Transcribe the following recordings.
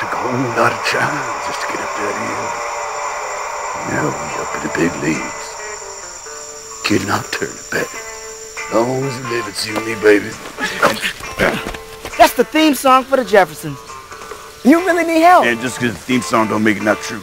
Took a whole lot of trying just to get up that hill. Now we up in the big leagues. Kid, not turning back. Long as you live and see me, baby. That's the theme song for the Jeffersons. You really need help. And just because the theme song don't make it not true.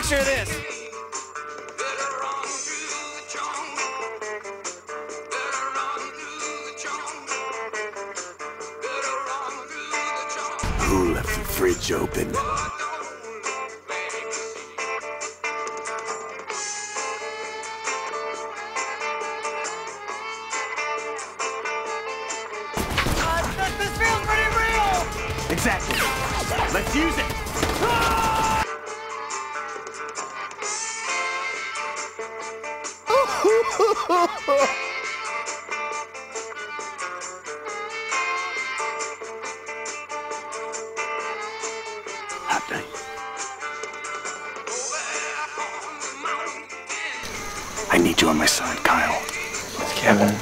picture of this. Who left the fridge open? Uh, this feels pretty real. Exactly. Let's use it. Hot day. I need you on my side, Kyle. With Kevin.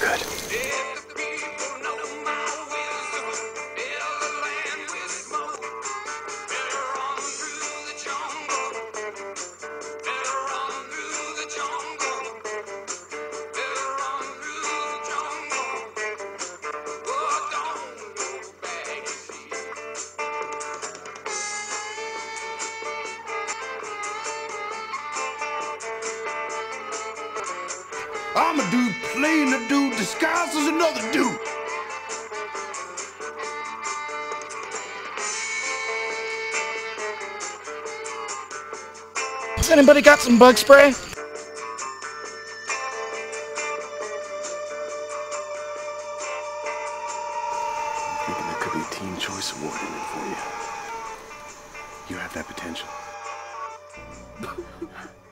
Good. I'm a dude playing a dude disguised as another dude. Has anybody got some bug spray? Thinking there could be a Teen Choice Award in it for you. You have that potential.